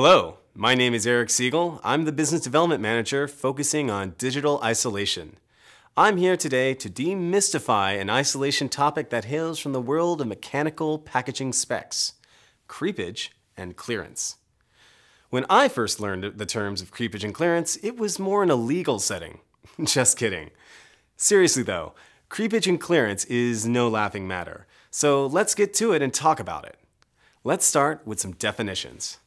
Hello, my name is Eric Siegel. I'm the Business Development Manager focusing on digital isolation. I'm here today to demystify an isolation topic that hails from the world of mechanical packaging specs creepage and clearance. When I first learned the terms of creepage and clearance, it was more in a legal setting. Just kidding. Seriously though, creepage and clearance is no laughing matter, so let's get to it and talk about it. Let's start with some definitions.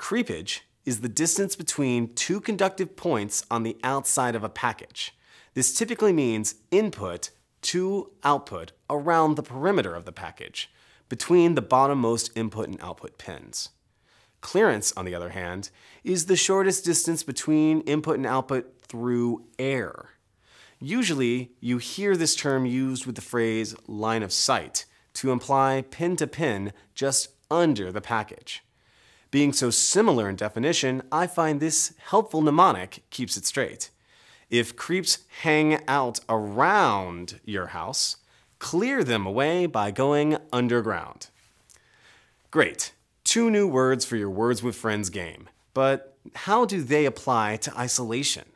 Creepage is the distance between two conductive points on the outside of a package. This typically means input to output around the perimeter of the package, between the bottommost input and output pins. Clearance, on the other hand, is the shortest distance between input and output through air. Usually, you hear this term used with the phrase line of sight to imply pin to pin just under the package. Being so similar in definition, I find this helpful mnemonic keeps it straight. If creeps hang out around your house, clear them away by going underground. Great, two new words for your Words with Friends game. But how do they apply to isolation?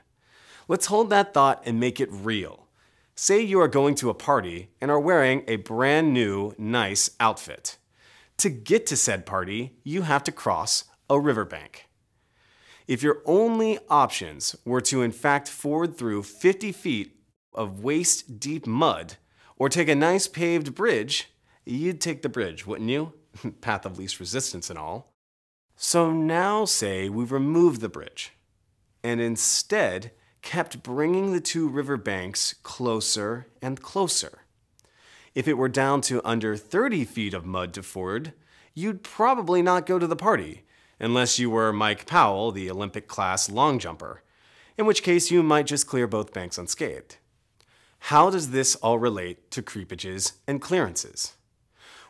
Let's hold that thought and make it real. Say you are going to a party and are wearing a brand new, nice outfit. To get to said party, you have to cross a riverbank. If your only options were to in fact ford through 50 feet of waist deep mud or take a nice paved bridge, you'd take the bridge, wouldn't you? Path of least resistance and all. So now say we remove the bridge and instead kept bringing the two riverbanks closer and closer. If it were down to under 30 feet of mud to ford, you'd probably not go to the party, unless you were Mike Powell, the Olympic class long jumper, in which case you might just clear both banks unscathed. How does this all relate to creepages and clearances?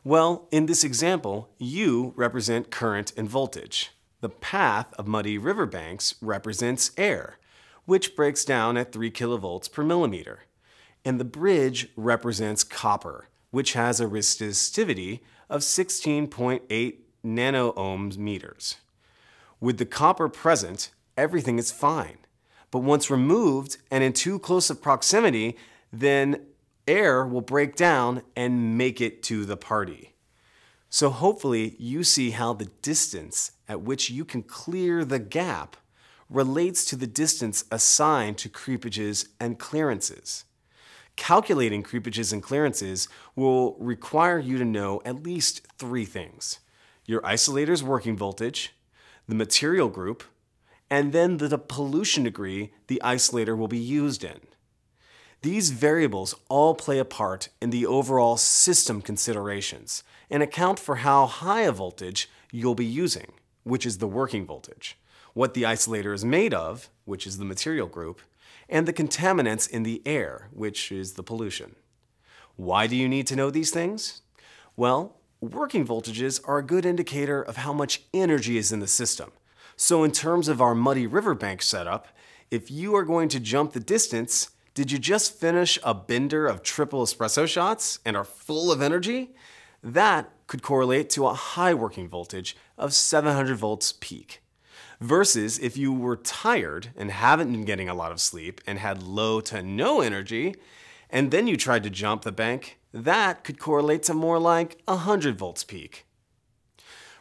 Well, in this example, U represent current and voltage. The path of muddy riverbanks represents air, which breaks down at 3 kilovolts per millimeter and the bridge represents copper, which has a resistivity of 16.8 nanoohms meters. With the copper present, everything is fine. But once removed and in too close of proximity, then air will break down and make it to the party. So hopefully you see how the distance at which you can clear the gap relates to the distance assigned to creepages and clearances. Calculating creepages and clearances will require you to know at least three things. Your isolator's working voltage, the material group, and then the pollution degree the isolator will be used in. These variables all play a part in the overall system considerations and account for how high a voltage you'll be using, which is the working voltage, what the isolator is made of, which is the material group, and the contaminants in the air, which is the pollution. Why do you need to know these things? Well, working voltages are a good indicator of how much energy is in the system. So in terms of our muddy riverbank setup, if you are going to jump the distance, did you just finish a bender of triple espresso shots and are full of energy? That could correlate to a high working voltage of 700 volts peak. Versus if you were tired and haven't been getting a lot of sleep and had low to no energy, and then you tried to jump the bank, that could correlate to more like 100 volts peak.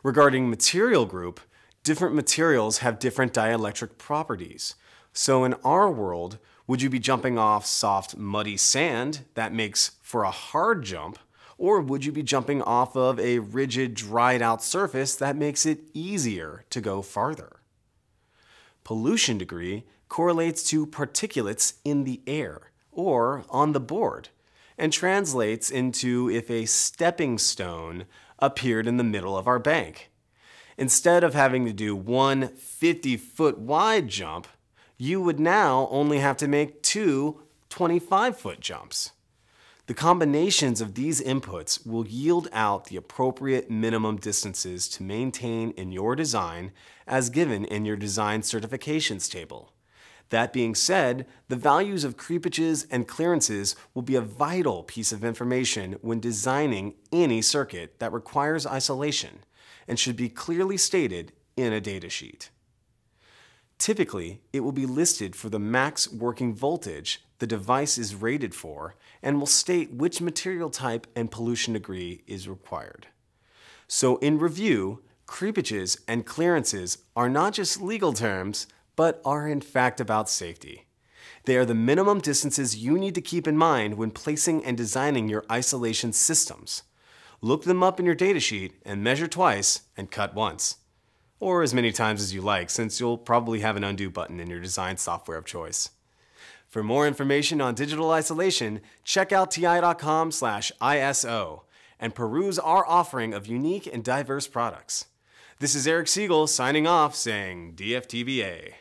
Regarding material group, different materials have different dielectric properties. So in our world, would you be jumping off soft, muddy sand that makes for a hard jump, or would you be jumping off of a rigid, dried out surface that makes it easier to go farther? Pollution degree correlates to particulates in the air or on the board and translates into if a stepping stone appeared in the middle of our bank. Instead of having to do one 50 foot wide jump, you would now only have to make two 25 foot jumps. The combinations of these inputs will yield out the appropriate minimum distances to maintain in your design as given in your design certifications table. That being said, the values of creepages and clearances will be a vital piece of information when designing any circuit that requires isolation and should be clearly stated in a datasheet. Typically, it will be listed for the max working voltage the device is rated for and will state which material type and pollution degree is required. So in review, creepages and clearances are not just legal terms, but are in fact about safety. They are the minimum distances you need to keep in mind when placing and designing your isolation systems. Look them up in your datasheet and measure twice and cut once. Or as many times as you like, since you'll probably have an undo button in your design software of choice. For more information on digital isolation, check out ti.com/iso and peruse our offering of unique and diverse products. This is Eric Siegel signing off saying DFTBA.